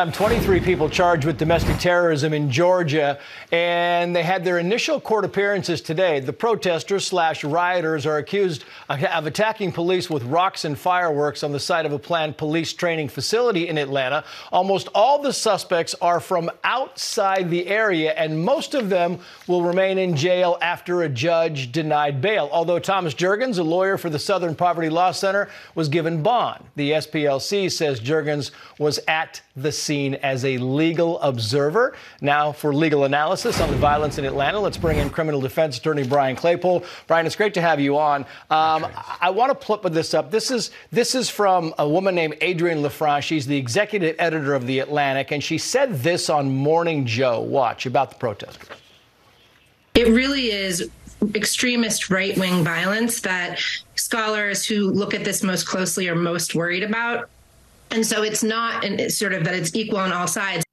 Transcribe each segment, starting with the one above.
Um, 23 people charged with domestic terrorism in Georgia, and they had their initial court appearances today. The protesters slash rioters are accused of attacking police with rocks and fireworks on the site of a planned police training facility in Atlanta. Almost all the suspects are from outside the area, and most of them will remain in jail after a judge denied bail. Although Thomas Jurgens, a lawyer for the Southern Poverty Law Center, was given bond. The SPLC says Jurgens was at the scene as a legal observer. Now, for legal analysis on the violence in Atlanta, let's bring in criminal defense attorney Brian Claypool. Brian, it's great to have you on. Um, I want to put this up. This is this is from a woman named Adrienne LaFrance. She's the executive editor of the Atlantic, and she said this on Morning Joe. Watch about the protesters. It really is extremist right wing violence that scholars who look at this most closely are most worried about. And so it's not an, it's sort of that it's equal on all sides.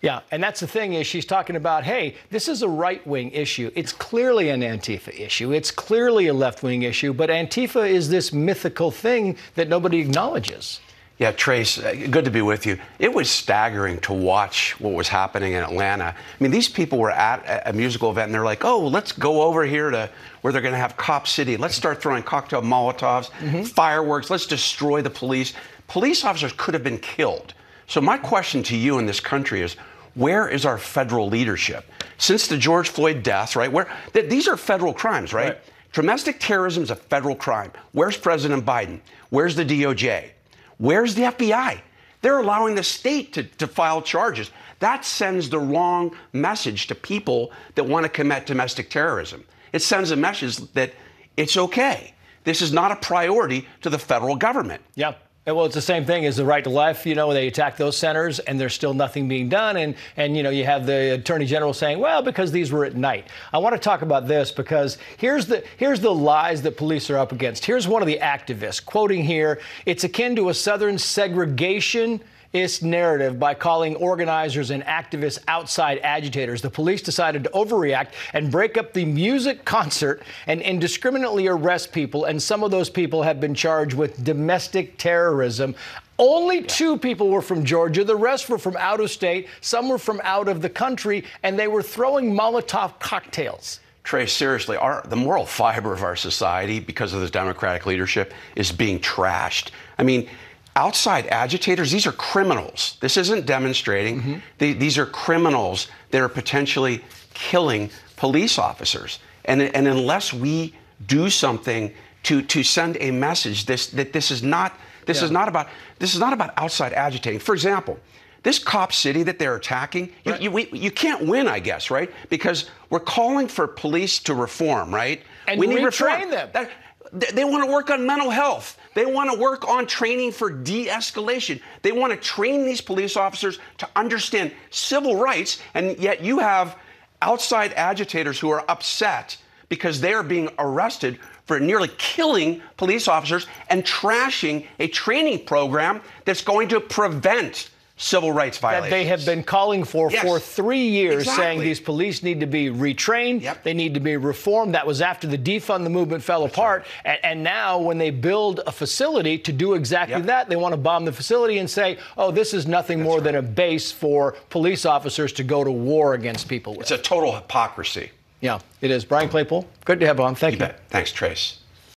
Yeah, and that's the thing is she's talking about, hey, this is a right-wing issue. It's clearly an Antifa issue. It's clearly a left-wing issue, but Antifa is this mythical thing that nobody acknowledges. Yeah, Trace, uh, good to be with you. It was staggering to watch what was happening in Atlanta. I mean, these people were at a musical event and they're like, oh, let's go over here to where they're going to have Cop City. Let's start throwing cocktail Molotovs, mm-hmm. fireworks. Let's destroy the police police officers could have been killed. So, my question to you in this country is where is our federal leadership? Since the George Floyd death, right? Where th- these are federal crimes, right? right? Domestic terrorism is a federal crime. Where's President Biden? Where's the DOJ? Where's the FBI? They're allowing the state to, to file charges. That sends the wrong message to people that want to commit domestic terrorism. It sends a message that it's okay. This is not a priority to the federal government. Yeah. Well, it's the same thing as the right to life. You know, they attack those centers, and there's still nothing being done. And and you know, you have the attorney general saying, "Well, because these were at night." I want to talk about this because here's the here's the lies that police are up against. Here's one of the activists quoting here: "It's akin to a southern segregation." Its narrative by calling organizers and activists outside agitators. The police decided to overreact and break up the music concert and indiscriminately arrest people, and some of those people have been charged with domestic terrorism. Only two people were from Georgia. The rest were from out of state. Some were from out of the country, and they were throwing Molotov cocktails. Trace, seriously, our, the moral fiber of our society, because of this Democratic leadership, is being trashed. I mean, outside agitators, these are criminals. This isn't demonstrating. Mm-hmm. They, these are criminals that are potentially killing police officers. And, and unless we do something to, to send a message this, that this is not this yeah. is not about this is not about outside agitating. For example, this cop city that they're attacking, right. you, you, we, you, can't win, I guess, right? Because we're calling for police to reform, right? And we need to reform. them. That, they want to work on mental health. They want to work on training for de escalation. They want to train these police officers to understand civil rights, and yet you have outside agitators who are upset because they are being arrested for nearly killing police officers and trashing a training program that's going to prevent civil rights violations. That they have been calling for yes. for three years, exactly. saying these police need to be retrained, yep. they need to be reformed. That was after the defund the movement fell That's apart. Right. And, and, now, when they build a facility to do exactly yep. that, they want to bomb the facility and say, oh, this is nothing That's more right. than a base for police officers to go to war against people with. It's a total hypocrisy. Yeah, it is. Brian Claypool, good to have on. Thank you. you. Thanks, Trace.